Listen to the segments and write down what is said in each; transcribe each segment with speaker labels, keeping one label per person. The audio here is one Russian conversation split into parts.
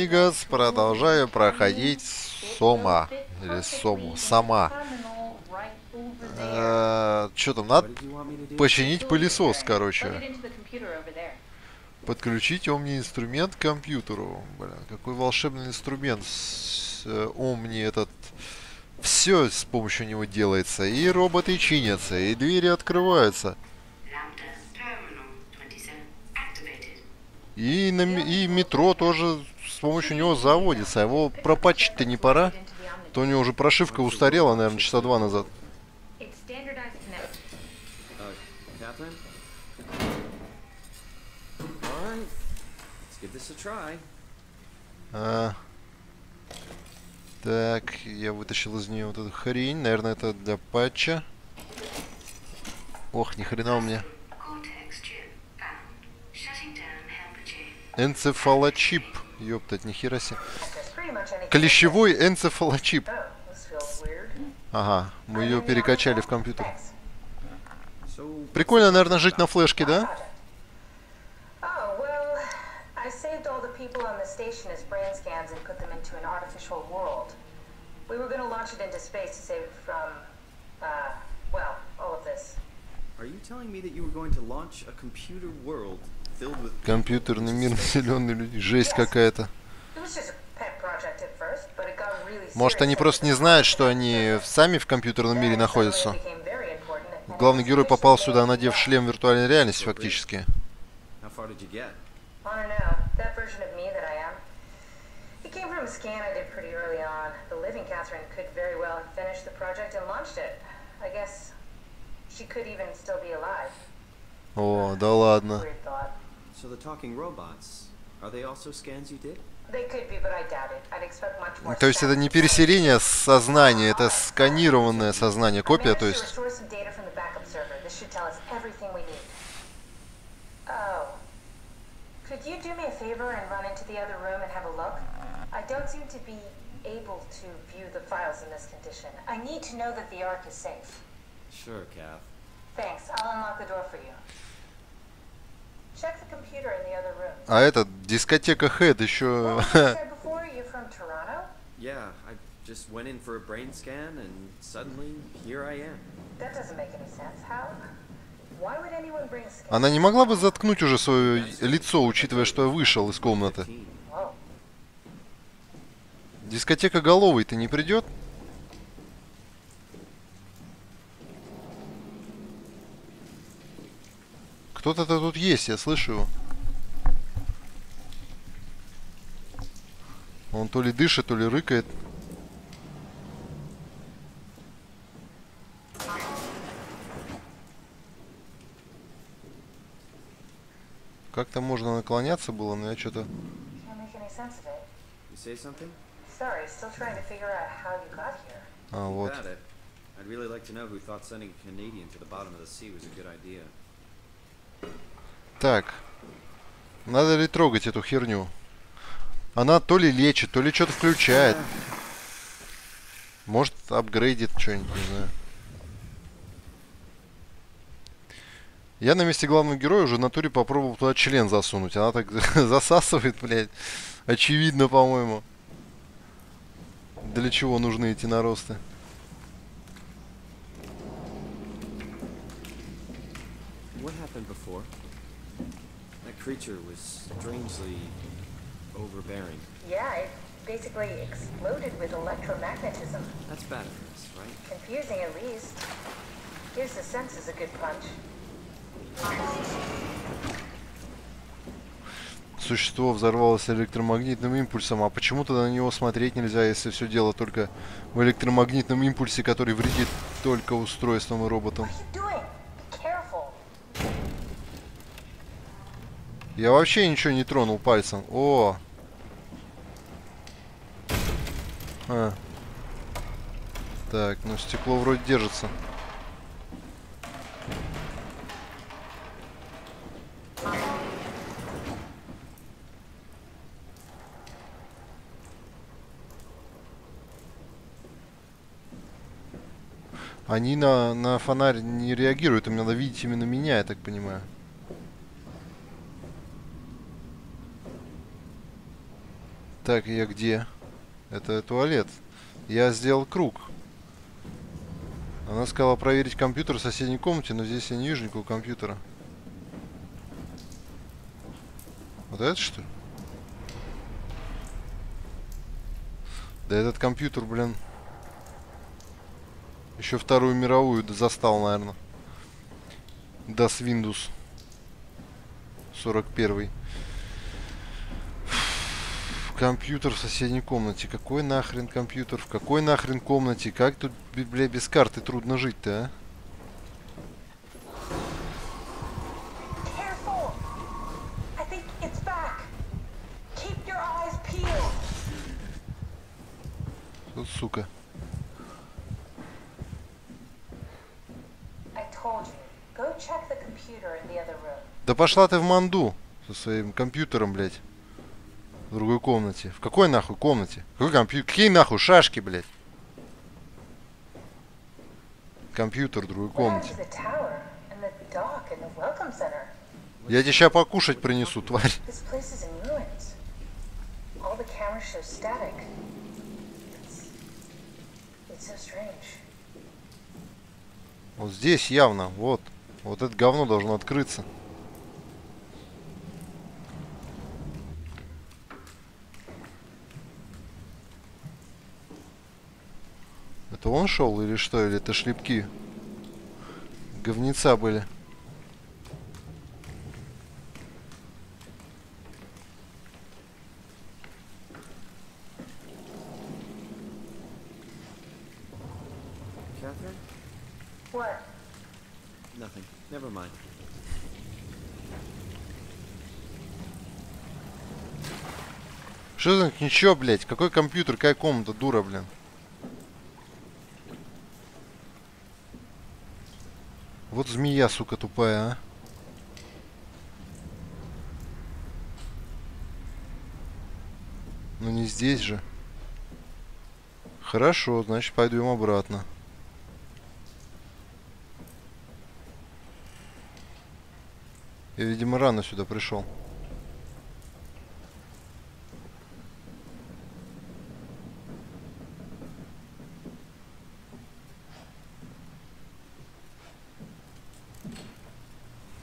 Speaker 1: Амигос. Продолжаю проходить Сома. Или Сому. Сама. Что там, надо починить пылесос, короче. Подключить омни инструмент к компьютеру. Блин, какой волшебный инструмент. Омни этот... Все с помощью него делается. И роботы чинятся, и двери открываются. И, на, и метро тоже с помощью него заводится. Его пропачить-то не пора. То у него уже прошивка устарела, наверное, часа два назад. А, так, я вытащил из нее вот эту хрень. Наверное, это для патча. Ох, ни хрена у меня. Энцефалочип. Ёптать, нихера себе. Клещевой энцефалочип. Ага, мы ее перекачали в компьютер. Прикольно, наверное, жить на флешке, да? Uh. Are you telling me that you were going to launch a computer world Компьютерный мир, населенный людьми. Жесть какая-то. Может, они просто не знают, что они сами в компьютерном мире находятся. Главный герой попал сюда, надев шлем виртуальной реальности, фактически. О, да ладно. So the talking robots, are they also scans you did? То есть это не переселение сознания, это сканированное сознание, копия, то есть. Could you do me a favor and run into the other room and have a look? I don't seem to be able to view the files in this condition. I need to know that the Ark is safe. Sure, Kath. Thanks. I'll unlock the door for you. А этот, дискотека Head еще... Она не могла бы заткнуть уже свое лицо, учитывая, что я вышел из комнаты? Дискотека головой-то не придет? Кто-то-то тут есть, я слышу его. Он то ли дышит, то ли рыкает. Как-то можно наклоняться было, но я что-то... А, вот. I'd really like to know who thought sending a Canadian to the bottom of the sea was a good idea. Так. Надо ли трогать эту херню? Она то ли лечит, то ли что-то включает. Может, апгрейдит что-нибудь, не знаю. Я на месте главного героя уже в натуре попробовал туда член засунуть. Она так засасывает, блядь. Очевидно, по-моему. Для чего нужны эти наросты? What happened before? Creature was strangely overbearing. Yeah, it basically exploded with electromagnetism. That's bad for us, right? Confusing at least. Here's the sense is a good punch. Существо взорвалось электромагнитным импульсом, а почему тогда на него смотреть нельзя, если все дело только в электромагнитном импульсе, который вредит только устройствам и роботам? Я вообще ничего не тронул пальцем. О! А. Так, ну стекло вроде держится. Они на, на фонарь не реагируют, им надо видеть именно меня, я так понимаю.
Speaker 2: Так, я где? Это туалет. Я сделал круг. Она сказала проверить компьютер в соседней комнате, но здесь я не вижу никакого компьютера. Вот это что? Да этот компьютер, блин. Еще Вторую мировую застал, наверное. DOS Windows 41. Компьютер в соседней комнате. Какой нахрен компьютер? В какой нахрен комнате? Как тут, бля, без карты трудно жить-то, а? Тут, сука. Да пошла ты в манду со своим компьютером, блядь. В другой комнате. В какой нахуй комнате? Какой компьютер? Какие нахуй шашки, блядь? Компьютер в другой комнате. Я тебе сейчас покушать принесу, тварь. Вот здесь явно, вот. Вот это говно должно открыться. Это он шел или что? Или это шлепки? Говнеца были. Что за ничего, блядь? Какой компьютер, какая комната, дура, блин. Вот змея, сука, тупая, а. Ну не здесь же. Хорошо, значит пойдем обратно. Я, видимо, рано сюда пришел.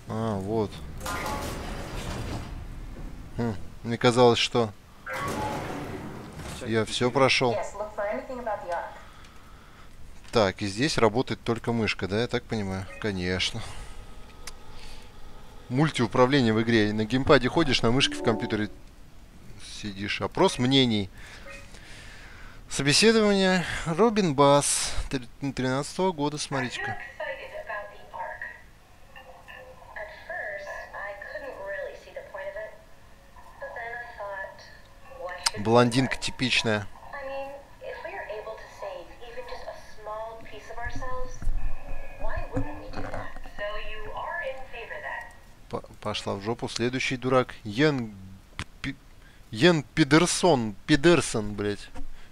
Speaker 2: А, вот. Хм, казалось, что я все прошел. Так, и здесь работает только мышка, да, я так понимаю? Конечно мультиуправление в игре. На геймпаде ходишь, на мышке в компьютере сидишь. Опрос мнений. Собеседование Робин Бас 13 -го года, смотрите-ка. Блондинка типичная. Пошла в жопу. Следующий дурак. Йен... Пи... Йен Пидерсон. Пидерсон, блядь.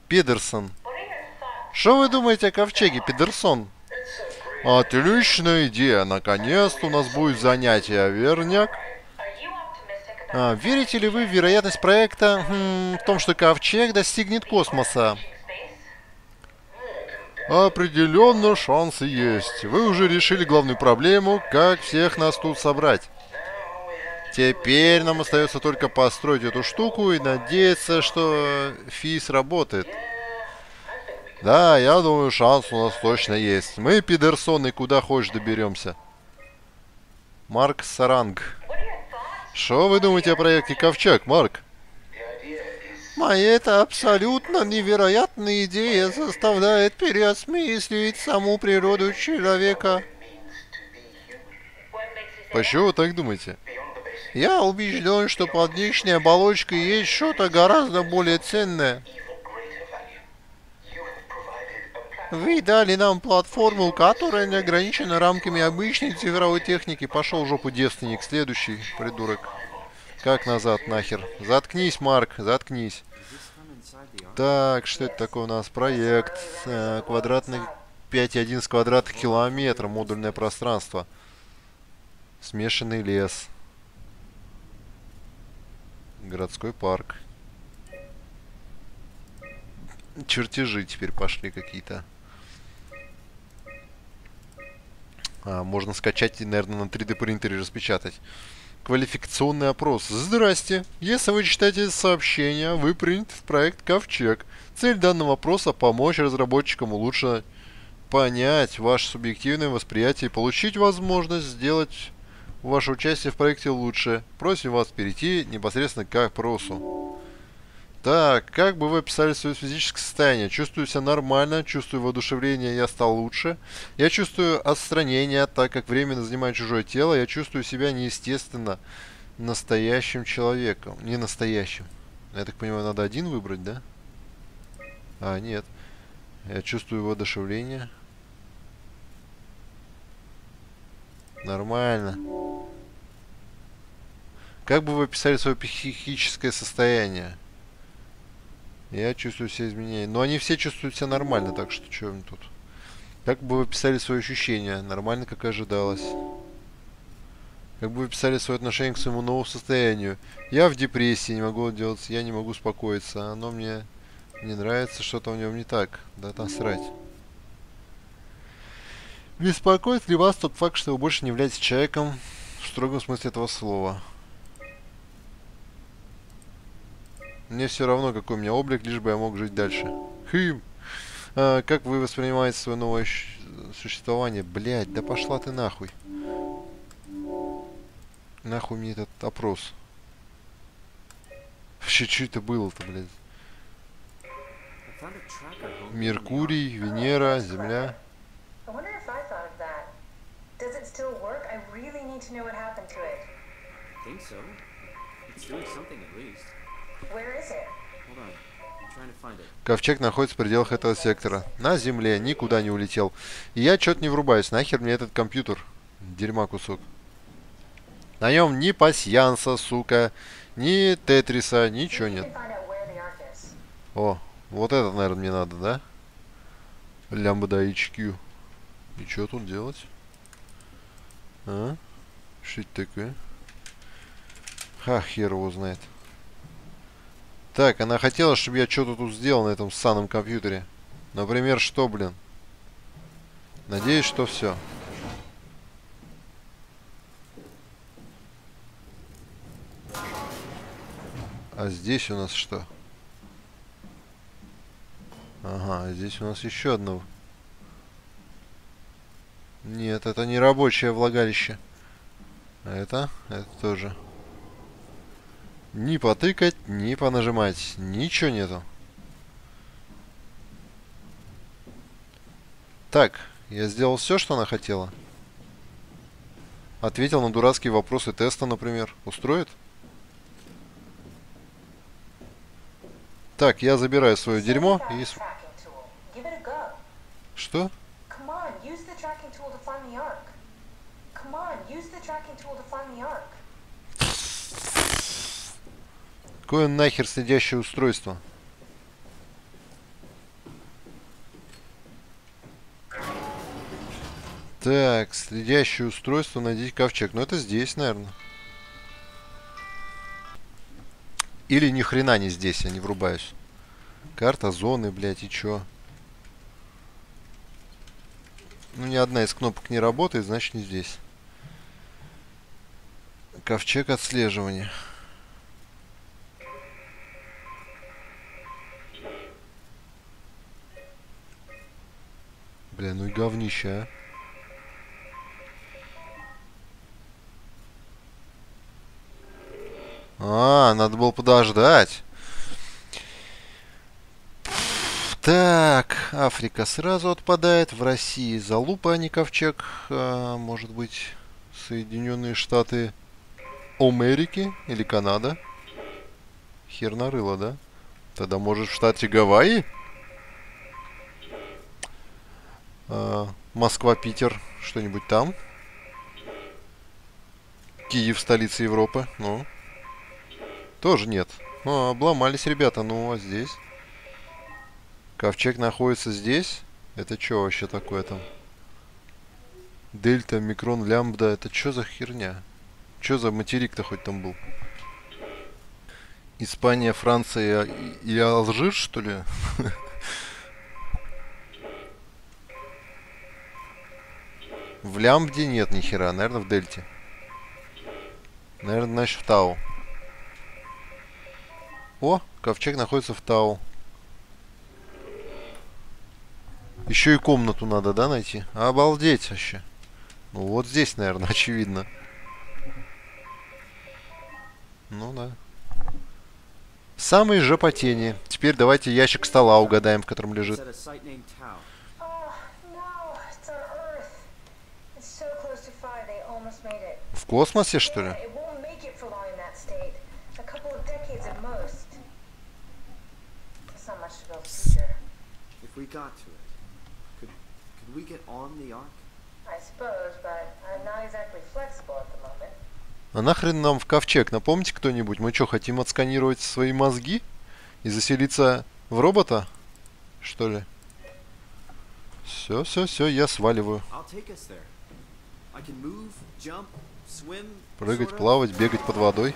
Speaker 2: Пидерсон. Что вы думаете о ковчеге, Пидерсон? Отличная идея. Наконец-то у нас будет занятие, верняк. А, верите ли вы в вероятность проекта хм, в том, что ковчег достигнет космоса? Определенно шансы есть. Вы уже решили главную проблему, как всех нас тут собрать. Теперь нам остается только построить эту штуку и надеяться, что физ работает. Да, я думаю, шанс у нас точно есть. Мы, пидерсоны, куда хочешь доберемся. Марк Саранг. Что вы думаете о проекте Ковчег, Марк? Моя это абсолютно невероятная идея заставляет переосмыслить саму природу человека. Почему вы так думаете? Я убежден, что под внешней оболочкой есть что-то гораздо более ценное. Вы дали нам платформу, которая не ограничена рамками обычной цифровой техники. Пошел в жопу девственник. Следующий, придурок. Как назад нахер? Заткнись, Марк, заткнись. Так, что это такое у нас? Проект. Э, квадратный 5,1 квадратных километра. Модульное пространство. Смешанный лес. Городской парк. чертежи теперь пошли какие-то. А, можно скачать и, наверное, на 3D принтере распечатать. Квалификационный опрос. Здрасте. Если вы читаете сообщение, вы приняты в проект Ковчег. Цель данного вопроса – помочь разработчикам лучше понять ваше субъективное восприятие и получить возможность сделать ваше участие в проекте лучше. Просим вас перейти непосредственно к опросу. Так, как бы вы описали свое физическое состояние? Чувствую себя нормально, чувствую воодушевление, я стал лучше. Я чувствую отстранение, так как временно занимаю чужое тело. Я чувствую себя неестественно настоящим человеком. Не настоящим. Я так понимаю, надо один выбрать, да? А, нет. Я чувствую воодушевление. Нормально. Как бы вы описали свое психическое состояние? Я чувствую все изменения. Но они все чувствуют себя нормально, так что что им тут? Как бы вы описали свои ощущения? Нормально, как ожидалось. Как бы вы описали свое отношение к своему новому состоянию? Я в депрессии, не могу делать, я не могу успокоиться. Оно мне не нравится, что-то в нем не так. Да там срать. Беспокоит ли вас тот факт, что вы больше не являетесь человеком в строгом смысле этого слова? Мне все равно, какой у меня облик, лишь бы я мог жить дальше. Хм. А, как вы воспринимаете свое новое существование? Блять, да пошла ты нахуй. Нахуй мне этот опрос. Вообще, что это было-то, блядь? Меркурий, Венера, Земля. think so. Ковчег находится в пределах этого сектора. На земле, никуда не улетел. И я что-то не врубаюсь. Нахер мне этот компьютер? Дерьма кусок. На нем ни пасьянса, сука, ни тетриса, ничего нет. О, вот это, наверное, мне надо, да? Лямбда HQ. И что тут делать? А? Что это такое? Ха, хер его знает. Так, она хотела, чтобы я что-то тут сделал на этом ссаном компьютере. Например, что, блин? Надеюсь, что все. А здесь у нас что? Ага, здесь у нас еще одно. Нет, это не рабочее влагалище. А это? Это тоже. Ни потыкать, ни понажимать. Ничего нету. Так, я сделал все, что она хотела. Ответил на дурацкие вопросы теста, например. Устроит? Так, я забираю свое дерьмо и... Что? Come on, use the tracking tool to find the arc. Come on, use the tracking tool to find the arc. Какое нахер следящее устройство? Так, следящее устройство, найдите ковчег. Ну это здесь, наверное. Или ни хрена не здесь, я не врубаюсь. Карта зоны, блядь, и чё? Ну, ни одна из кнопок не работает, значит не здесь. Ковчег отслеживания. Бля, ну и говнище, а. А, надо было подождать. Так, Африка сразу отпадает. В России залупа, а не ковчег. А, может быть, Соединенные Штаты Америки или Канада. Хер нарыло, да? Тогда может в штате Гавайи? Э, Москва-Питер, что-нибудь там. Киев, столица Европы, ну. Тоже нет. Ну, обломались ребята, ну, а здесь? Ковчег находится здесь? Это что вообще такое там? Дельта, микрон, лямбда, это что за херня? Что за материк-то хоть там был? Испания, Франция и Алжир, что ли? В Лямбде нет ни хера, наверное, в Дельте. Наверное, значит, в Тау. О, ковчег находится в Тау. Еще и комнату надо, да, найти? Обалдеть вообще. Ну вот здесь, наверное, очевидно. Ну да. Самые же потени. Теперь давайте ящик стола угадаем, в котором лежит. В космосе, что ли? we got to it, could, could we get on the Ark? I suppose, but I'm not exactly flexible at the moment. А нахрен нам в ковчег? Напомните кто-нибудь, мы что, хотим отсканировать свои мозги? И заселиться в робота? Что ли? Все, все, все, я сваливаю. Прыгать, плавать, бегать под водой.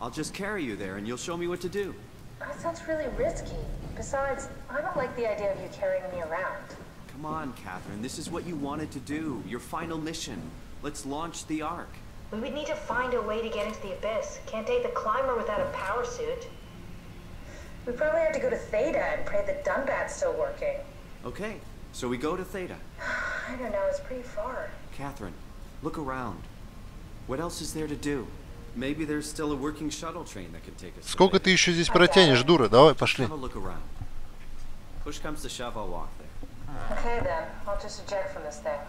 Speaker 2: I'll just carry you there and you'll show me what to do.
Speaker 1: That sounds really risky. Besides, I don't like the idea of you carrying me around.
Speaker 3: Come on, Catherine. This is what you wanted to do. Your final mission. Let's launch the Ark.
Speaker 1: We would need to find a way to get into the Abyss. Can't take the climber without a power suit. We probably have to go to Theta and pray that Dunbat's still working.
Speaker 3: Okay, so we go to Theta.
Speaker 1: I don't know, it's pretty far.
Speaker 3: Catherine, look around. What else is there to do?
Speaker 2: Сколько ты еще здесь протянешь, дура? Давай, пошли.
Speaker 1: Okay then, I'll just eject from this thing.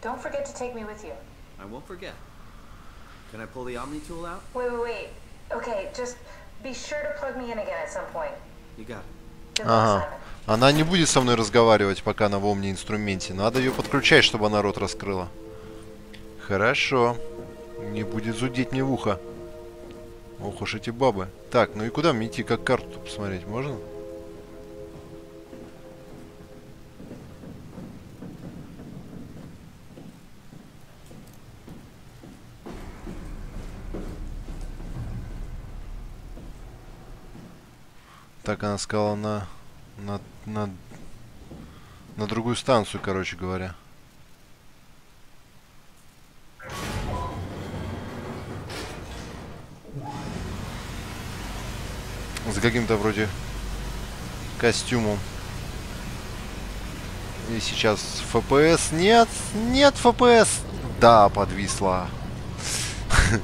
Speaker 1: Don't forget to take me with you.
Speaker 3: I won't forget. Can I pull the Omni tool out?
Speaker 1: Wait, wait, wait. Okay, just be sure to plug me in again at some point.
Speaker 3: You got it.
Speaker 2: Ага. Она не будет со мной разговаривать, пока на Омни инструменте. Надо ее подключать, чтобы она рот раскрыла. Хорошо. Не будет зудеть мне в ухо. Ох уж эти бабы. Так, ну и куда мне идти? Как карту посмотреть можно? Так, она сказала на, на, на, на другую станцию, короче говоря. с каким-то вроде костюмом. И сейчас FPS нет, нет FPS. Да, подвисла.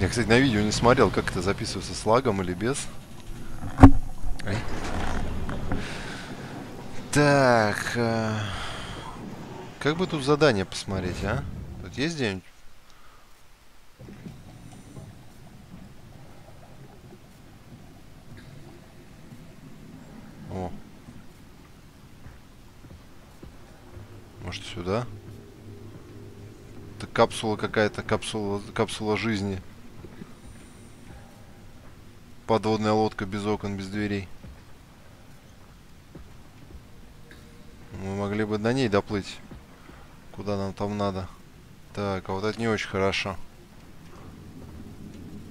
Speaker 2: Я, кстати, на видео не смотрел, как это записывается с лагом или без. Так. Э, как бы тут задание посмотреть, а? Тут есть где-нибудь? О. Может сюда? Это капсула какая-то, капсула, капсула жизни. Подводная лодка без окон, без дверей. Мы могли бы на ней доплыть. Куда нам там надо. Так, а вот это не очень хорошо.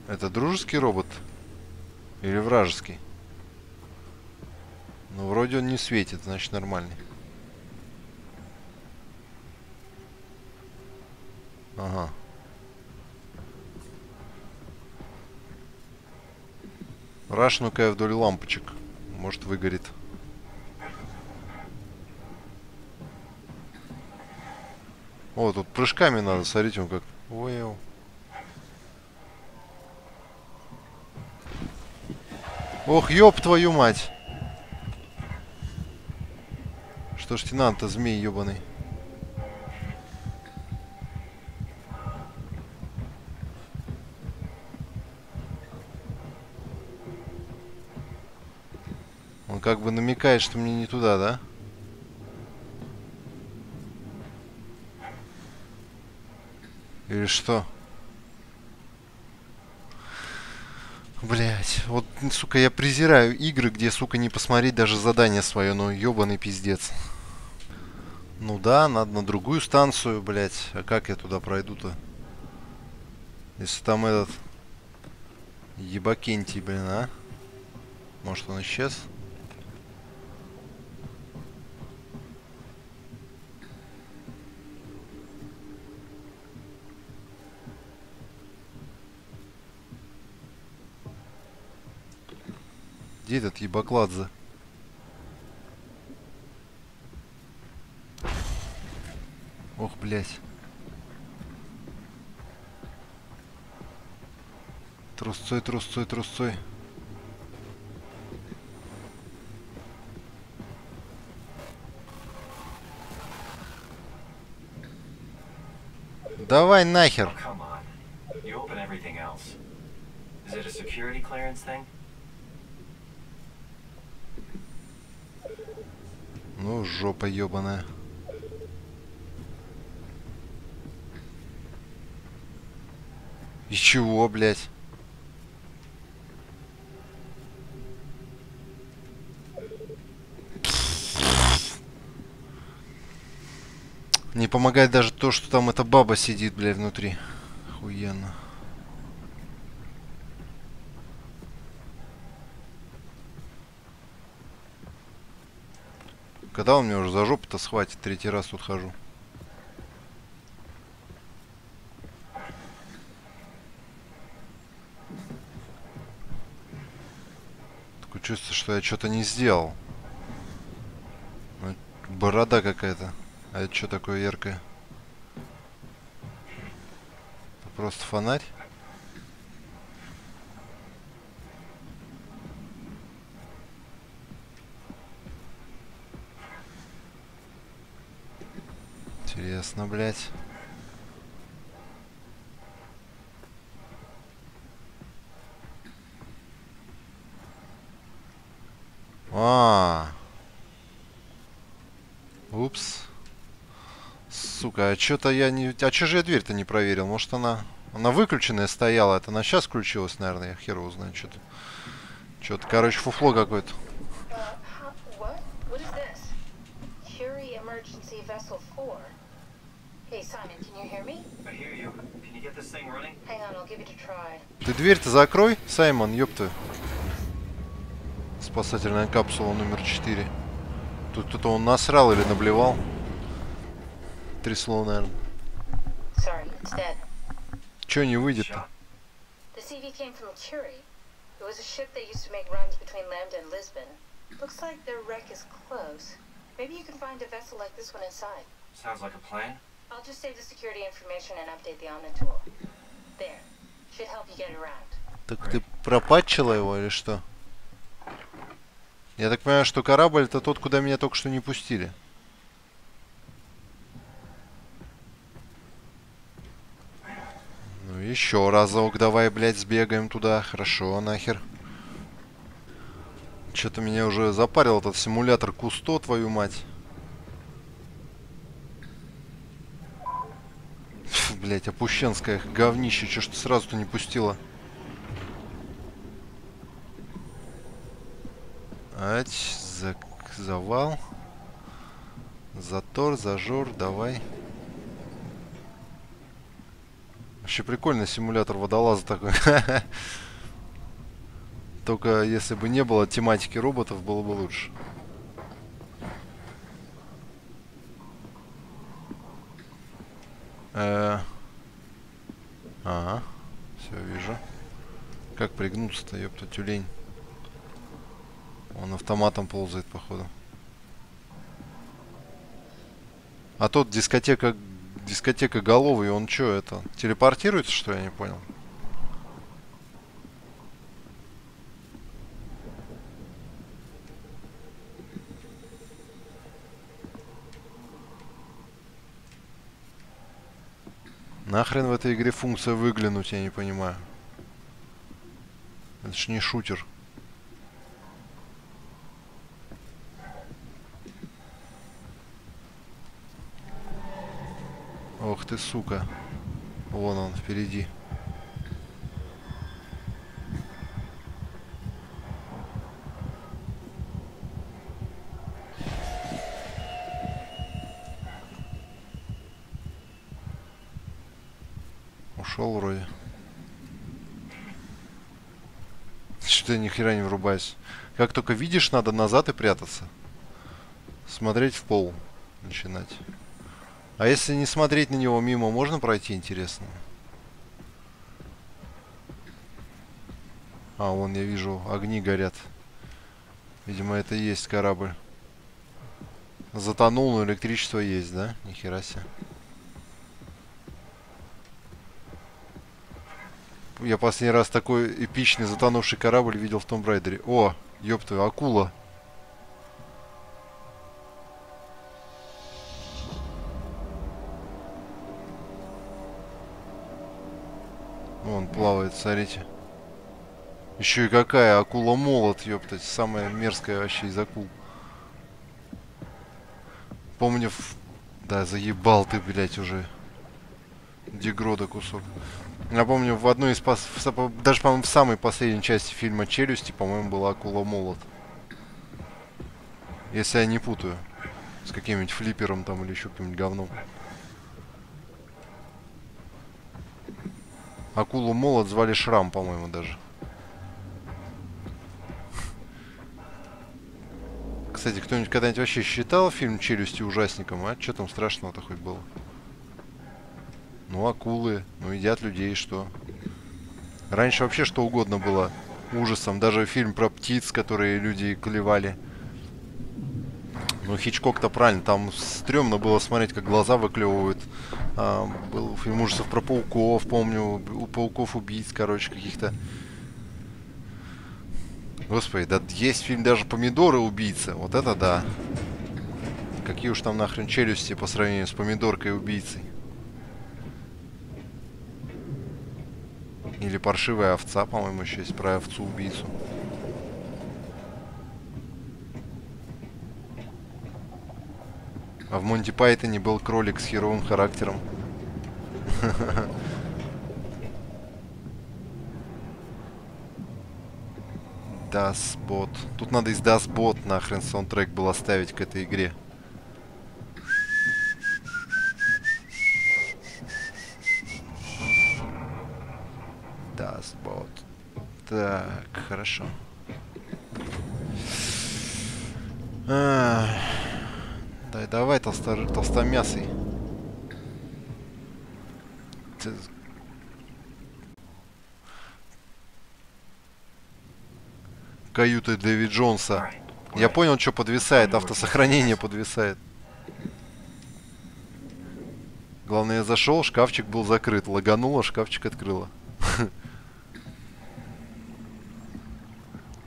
Speaker 2: Это дружеский робот? Или вражеский? Ну, вроде он не светит, значит нормальный. Ага. Рашну-ка вдоль лампочек. Может выгорит. О, тут прыжками надо, смотрите, он как... Ой, Ох, ёб твою мать. Что ж тебе надо-то, змей ебаный? Он как бы намекает, что мне не туда, да? Или что? Блять, вот, сука, я презираю игры, где, сука, не посмотреть даже задание свое, но ебаный пиздец. Ну да, надо на другую станцию, блядь. А как я туда пройду-то? Если там этот... Ебакентий, блин, а? Может он исчез? Где этот ебакладзе? Ох, блядь. Трусцой, трусцой, трусцой. Давай нахер. Ну, жопа ебаная. И чего, блядь? Не помогает даже то, что там эта баба сидит, блядь, внутри. Охуенно. Когда он меня уже за жопу-то схватит? Третий раз тут хожу. Такое чувство, что я что-то не сделал. Ну, борода какая-то. А это что такое яркое? Просто фонарь? Интересно, блядь. А. Упс. Сука, а что-то я не... А что же я дверь-то не проверил? Может она... Она выключенная стояла, это она сейчас включилась, наверное, я хер узнаю что-то. Что-то, короче, фуфло какое-то. Ты дверь-то закрой, Саймон, ёпта. Спасательная капсула номер 4. Тут кто-то он насрал или наблевал трясло, наверное. Чё не выйдет-то? Looks like their wreck is close. Maybe you can find a vessel like this one inside. Sounds like a plan. I'll just save the security information and update the Omni tool. There. Should help you get around. Так ты пропатчила его или что? Я так понимаю, что корабль это тот, куда меня только что не пустили. Ну, еще разок давай, блядь, сбегаем туда. Хорошо, нахер. Что-то меня уже запарил этот симулятор Кусто, твою мать. Блять, опущенское говнище, что ж ты сразу-то не пустила? Ать, за... завал. Затор, зажор, давай. Вообще прикольный симулятор водолаза такой. Только если бы не было тематики роботов, было бы лучше. Э -э ага, все вижу. Как пригнуться-то, ёпта, тюлень. Он автоматом ползает, походу. А тут дискотека дискотека головый, он что это? Телепортируется, что я не понял? Нахрен в этой игре функция выглянуть, я не понимаю. Это ж не шутер. Ох ты, сука. Вон он, впереди. Ушел вроде. Что я ни хера не врубаюсь. Как только видишь, надо назад и прятаться. Смотреть в пол. Начинать. А если не смотреть на него мимо, можно пройти, интересно? А, вон я вижу, огни горят. Видимо, это и есть корабль. Затонул, но электричество есть, да? Нихера себе. Я последний раз такой эпичный затонувший корабль видел в Том Райдере. О, ёптую, акула. Вон плавает, смотрите. Еще и какая акула молот, ёптать. Самая мерзкая вообще из акул. Помню, да, заебал ты, блядь, уже. Дегрода кусок. Я помню, в одной из... Пос... Даже, по-моему, в самой последней части фильма «Челюсти», по-моему, была акула молот. Если я не путаю. С каким-нибудь флиппером там или еще каким-нибудь говном. Акулу молот звали Шрам, по-моему, даже. Кстати, кто-нибудь когда-нибудь вообще считал фильм «Челюсти» ужасником, а? Что там страшного-то хоть было? Ну, акулы, ну, едят людей, что? Раньше вообще что угодно было ужасом. Даже фильм про птиц, которые люди клевали. Ну, Хичкок-то правильно, там стрёмно было смотреть, как глаза выклевывают. А, был фильм ужасов про пауков, помню, у пауков убийц, короче, каких-то. Господи, да есть фильм даже «Помидоры убийца». Вот это да. Какие уж там нахрен челюсти по сравнению с помидоркой убийцей. Или паршивая овца, по-моему, еще есть про овцу-убийцу. А в Монти Пайтоне был кролик с херовым характером. Дасбот. Тут надо из Дасбот нахрен саундтрек был оставить к этой игре. Дасбот. Так, хорошо. А, дай, давай, толсто, толстомясый. каюты Дэви Джонса. Я понял, что подвисает. Автосохранение подвисает. Главное, я зашел, шкафчик был закрыт. Лагануло, шкафчик открыло.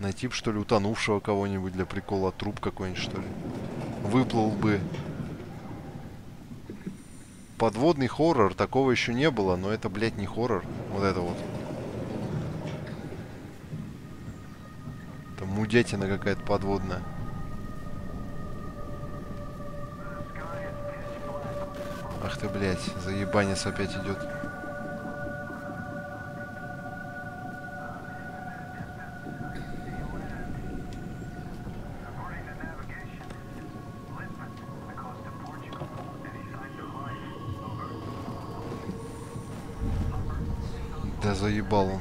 Speaker 2: Найти бы, что ли, утонувшего кого-нибудь для прикола. Труп какой-нибудь, что ли. Выплыл бы. Подводный хоррор. Такого еще не было, но это, блядь, не хоррор. Вот это вот. мудятина какая-то подводная. Ах ты, блядь, заебанец опять идет. Заебал он.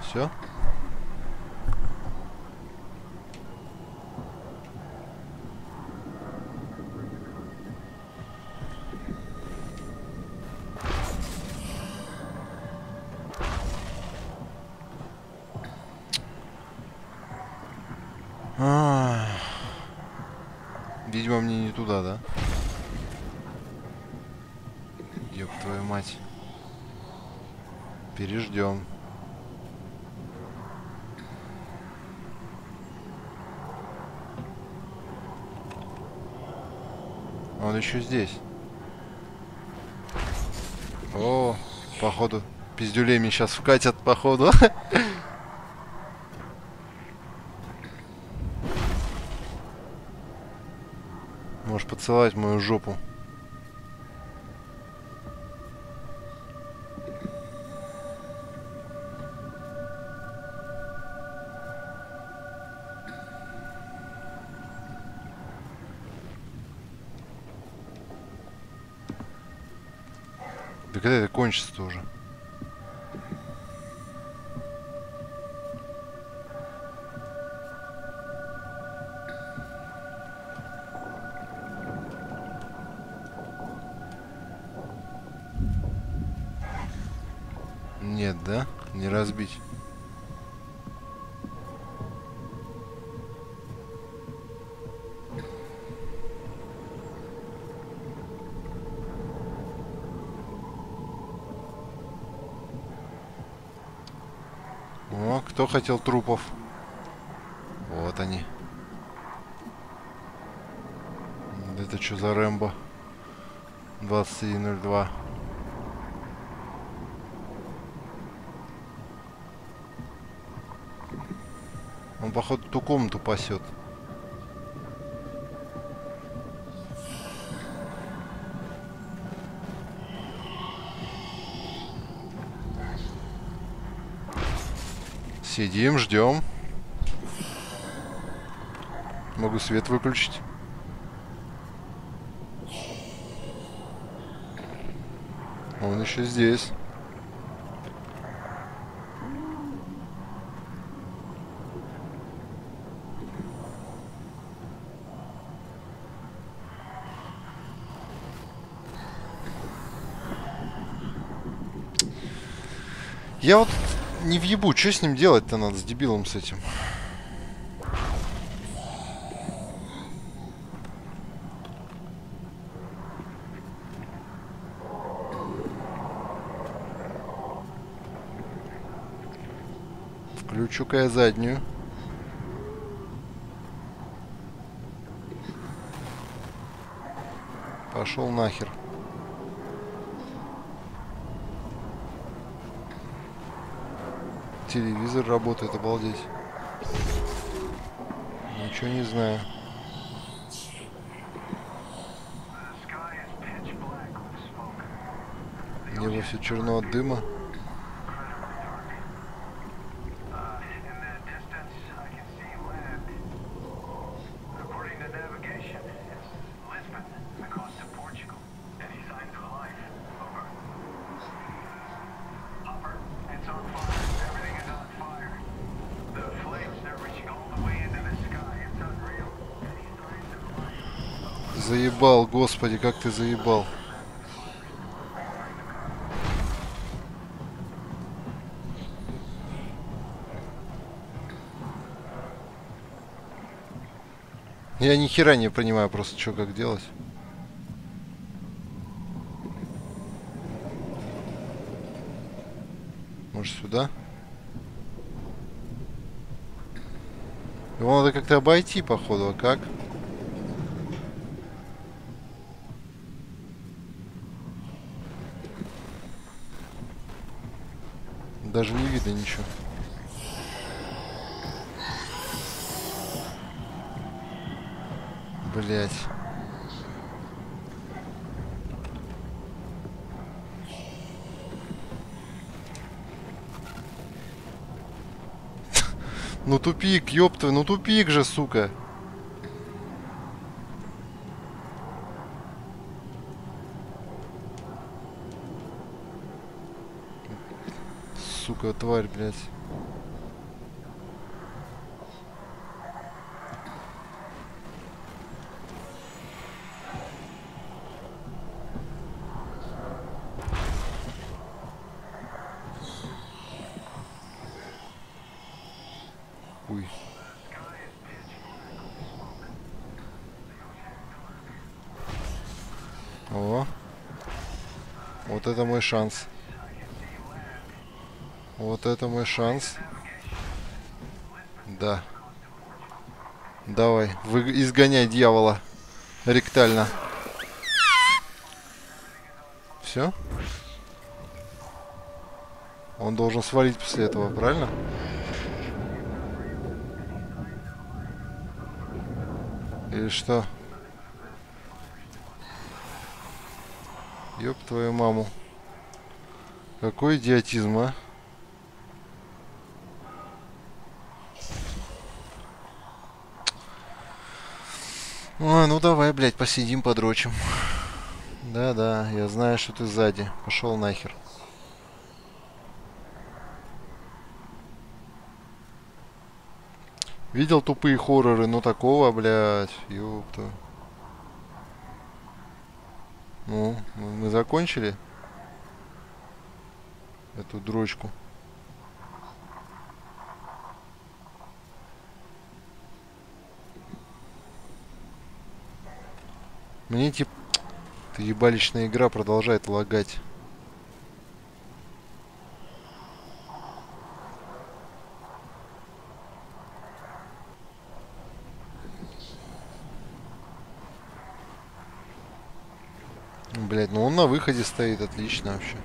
Speaker 2: Все? А Видимо, мне не туда, да? Ёб твою мать. Переждем. Он еще здесь. О, походу, пиздюлей мне сейчас вкатят, походу. Можешь поцеловать мою жопу. Когда это кончится тоже? Хотел трупов? Вот они. Это что за Рэмбо? 21.02. Он, походу, ту комнату пасет. Сидим, ждем. Могу свет выключить. Он еще здесь. Я вот не въебу, что с ним делать-то надо, с дебилом с этим? Включу-ка я заднюю. Пошел нахер. Телевизор работает, обалдеть. Ничего не знаю. Небо все черно от дыма. Заебал, господи, как ты заебал. Я ни хера не понимаю просто, что как делать. Может сюда? Его надо как-то обойти, походу, а как? Даже не видно ничего. Блять. Ну тупик, ёпта, ну тупик же, сука. Сука, тварь, блядь. Ой. О. Вот это мой шанс. Вот это мой шанс. Да. Давай, вы изгоняй дьявола ректально. Все? Он должен свалить после этого, правильно? Или что? Ёб твою маму. Какой идиотизм, а? Ой, ну давай, блядь, посидим, подрочим. Да-да, я знаю, что ты сзади. Пошел нахер. Видел тупые хорроры, но такого, блядь, ёпта. Ну, мы закончили эту дрочку. Мне типа... Ты ебалищная игра продолжает лагать. Блять, ну он на выходе стоит, отлично вообще.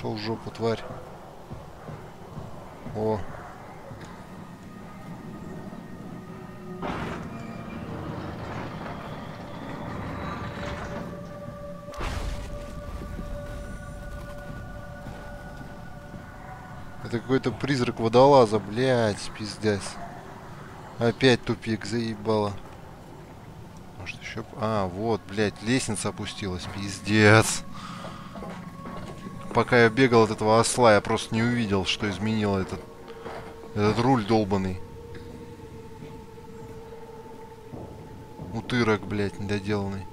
Speaker 2: Пошел в жопу, тварь. О. Это какой-то призрак водолаза, блядь, пиздец. Опять тупик, заебало. Может еще... А, вот, блядь, лестница опустилась, пиздец пока я бегал от этого осла, я просто не увидел, что изменило этот, этот руль долбанный. Утырок, блядь, недоделанный.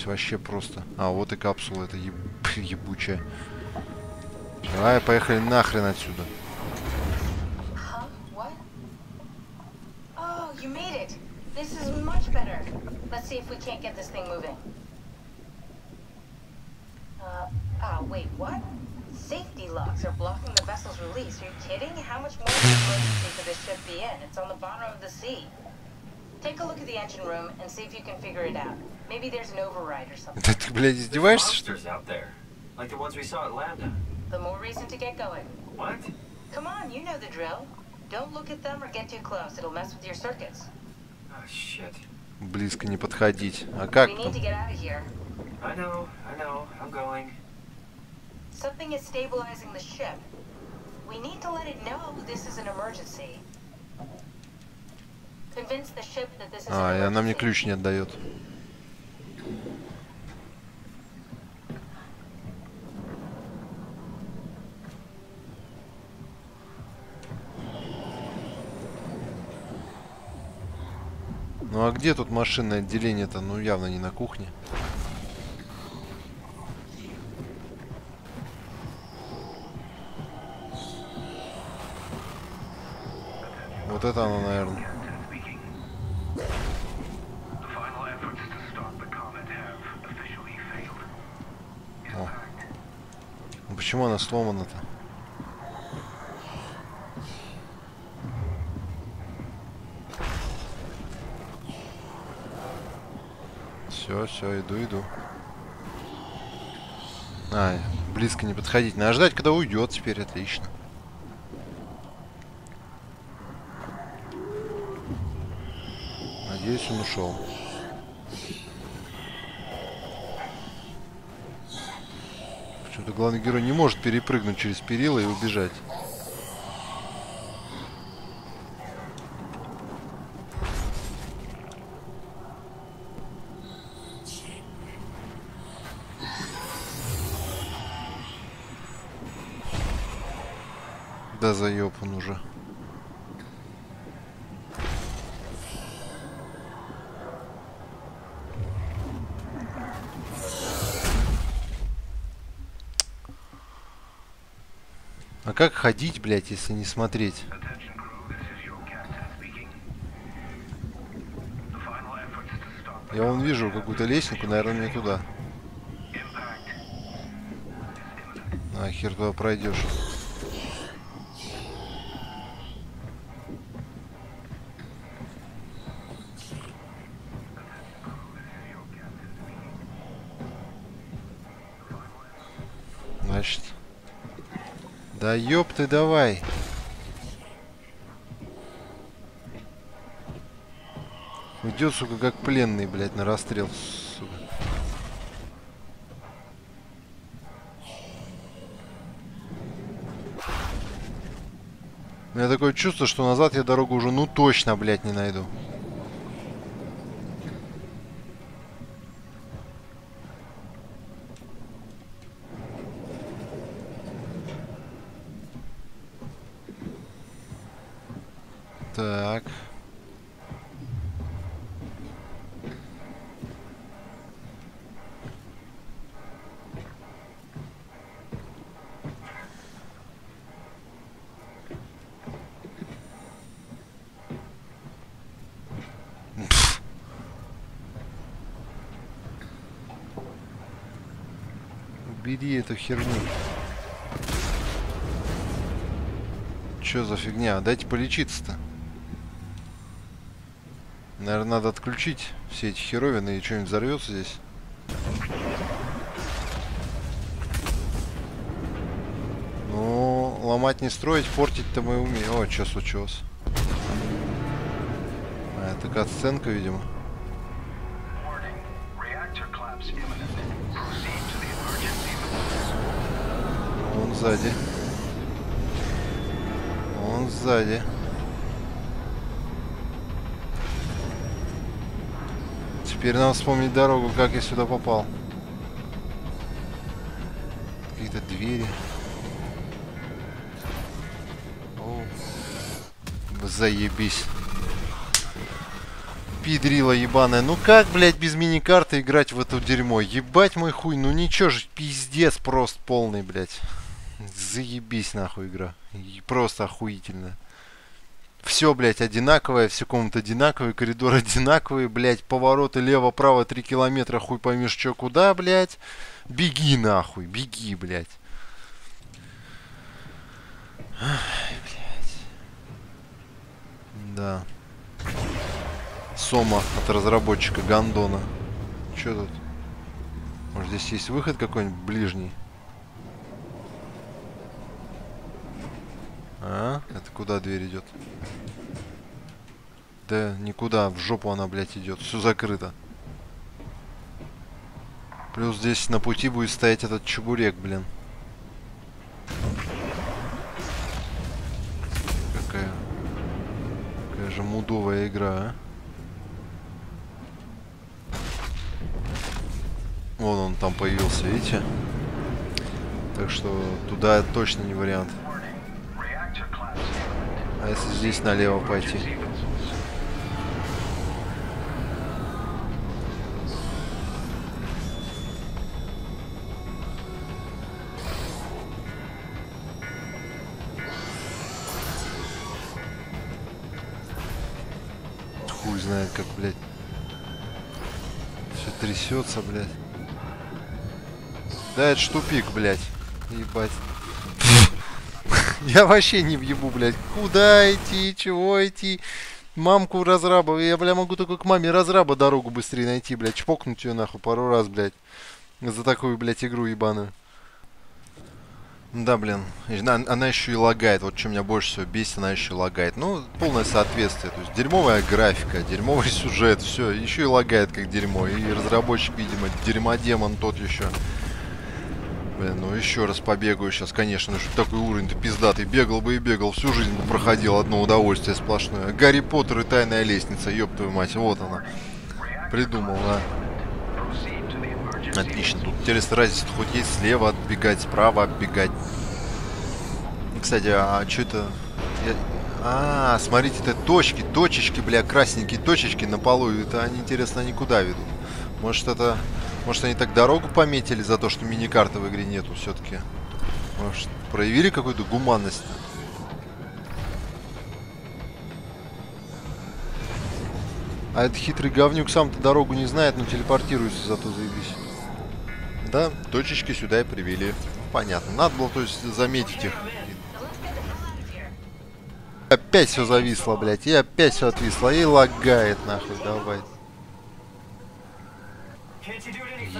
Speaker 2: Здесь вообще просто... А, вот и капсула эта еб... ебучая. Давай, поехали нахрен отсюда.
Speaker 1: Uh, ah. Take a look at the engine room and see if you can figure it out. Maybe there's an override or something.
Speaker 2: Ты, блядь, издеваешься, что ли?
Speaker 1: out there. Like the ones we saw at Lambda. The more reason to get going. What? Come on, you know the drill. Don't look at them or get too close. It'll mess with your circuits. Oh, shit.
Speaker 2: Близко не подходить. А как
Speaker 1: We need to get out of here. I know, I know. I'm going. Something is stabilizing the ship. We need to let it know this is an emergency.
Speaker 2: А, и она мне ключ не отдает. Ну а где тут машинное отделение-то? Ну явно не на кухне. Вот это оно, наверное. Почему она сломана-то? Все, все, иду, иду. А, близко не подходить. Надо ждать, когда уйдет теперь, отлично. Надеюсь, он ушел. Главный герой не может перепрыгнуть через перила и убежать. Да заеб он уже. А как ходить, блядь, если не смотреть? Я вон вижу какую-то лестнику, наверное, мне туда. А, хер туда пройдешь. Значит, да ёб ты давай. Уйдет, сука, как пленный, блядь, на расстрел, сука. У меня такое чувство, что назад я дорогу уже, ну точно, блядь, не найду. Так. Убери эту херню. Что за фигня? Дайте полечиться-то. Наверное, надо отключить все эти херовины и что-нибудь взорвется здесь. Ну, ломать не строить, портить-то мы умеем. О, что случилось? А, это кат-сценка, видимо. Он сзади. Он сзади. Теперь нам вспомнить дорогу, как я сюда попал. Какие-то двери. О, заебись. Пидрила ебаная. Ну как, блядь, без мини-карты играть в это дерьмо? Ебать мой хуй. Ну ничего же, пиздец просто полный, блядь. Заебись нахуй игра. Просто охуительно. Все, блядь, одинаковое, все комнаты одинаковые, коридор одинаковые, блядь, повороты лево-право 3 километра, хуй поймешь, что куда, блядь. Беги нахуй, беги, блядь. Ай, блядь. Да. Сома от разработчика Гандона. Что тут? Может здесь есть выход какой-нибудь ближний? А? Это куда дверь идет? Да никуда, в жопу она, блядь, идет. Все закрыто. Плюс здесь на пути будет стоять этот чебурек, блин. Какая... Какая же мудовая игра, а? Вон он там появился, видите? Так что туда точно не вариант. А если здесь налево пойти? Хуй знает, как, блядь. Все трясется, блядь. Да, это ж тупик, блядь. Ебать. Я вообще не въебу, блядь. Куда идти, чего идти? Мамку разраба. Я, бля, могу только к маме разраба дорогу быстрее найти, блядь. Чпокнуть ее нахуй пару раз, блядь. За такую, блядь, игру ебаную. Да, блин. Она, еще и лагает. Вот что меня больше всего бесит, она еще и лагает. Ну, полное соответствие. То есть дерьмовая графика, дерьмовый сюжет, все. Еще и лагает как дерьмо. И разработчик, видимо, дерьмодемон тот еще. Блин, ну еще раз побегаю сейчас, конечно, что такой уровень-то пиздатый. Бегал бы и бегал, всю жизнь проходил, одно удовольствие сплошное. Гарри Поттер и Тайная Лестница, ёб твою мать, вот она. Придумал, да. Отлично, тут интересно, разница хоть есть слева отбегать, справа отбегать. Кстати, а что это... Я... А, смотрите, это точки, точечки, бля, красненькие точечки на полу. Это они, интересно, они куда ведут? Может, это... Может, они так дорогу пометили за то, что мини-карты в игре нету все-таки? Может, проявили какую-то гуманность? А этот хитрый говнюк сам-то дорогу не знает, но телепортируется, зато заебись. Да, точечки сюда и привели. Понятно. Надо было, то есть, заметить их. Опять все зависло, блядь. И опять все отвисло. И лагает, нахуй. Давай.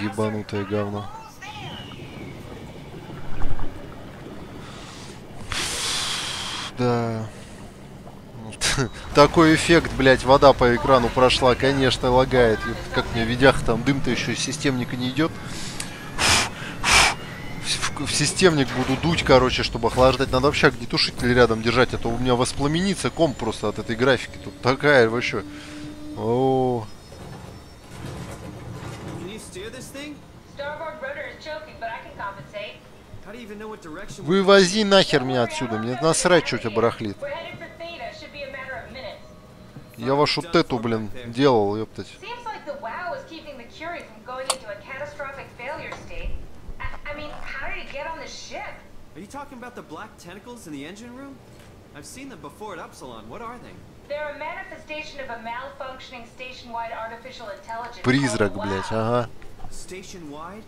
Speaker 2: Ебанутое говно. Да. Такой эффект, блядь, вода по экрану прошла, конечно, лагает. Как мне видях там дым-то еще из системника не идет. В системник буду дуть, короче, чтобы охлаждать. Надо вообще огнетушитель рядом держать, а то у меня воспламенится комп просто от этой графики. Тут такая вообще. О, -о, -о. Вывози нахер меня отсюда, мне насрать, что у тебя барахлит. Я вашу тету, блин, делал, ёптать.
Speaker 3: Are you talking about the black tentacles in the engine room? I've seen them before at Upsilon. What are they?
Speaker 4: They're a manifestation of a malfunctioning station-wide artificial intelligence.
Speaker 2: Призрак, блядь, ага.
Speaker 3: Station-wide?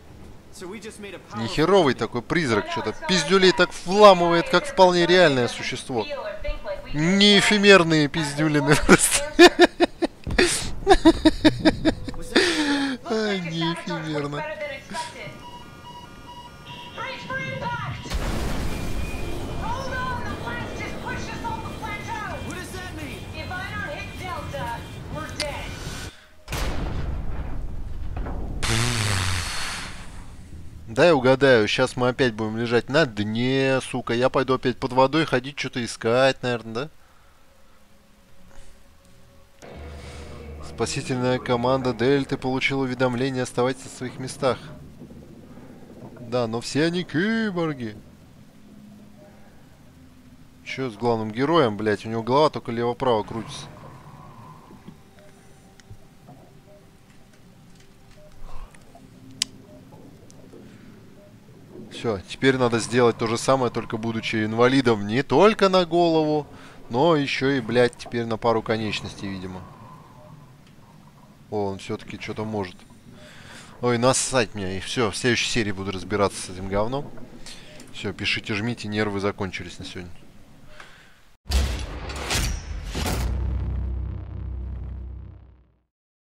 Speaker 2: Нехеровый такой призрак, что-то пиздюлей так вламывает, как вполне реальное существо. Не эфемерные пиздюлины просто. Не эфемерно. Дай угадаю, сейчас мы опять будем лежать на дне, сука. Я пойду опять под водой ходить, что-то искать, наверное, да? Спасительная команда Дельты получила уведомление оставайтесь в своих местах. Да, но все они киборги. Че с главным героем, блять? У него голова только лево-право крутится. Все, теперь надо сделать то же самое, только будучи инвалидом не только на голову, но еще и, блядь, теперь на пару конечностей, видимо. О, он все-таки что-то может. Ой, нассать меня. И все, в следующей серии буду разбираться с этим говном. Все, пишите, жмите, нервы закончились на сегодня.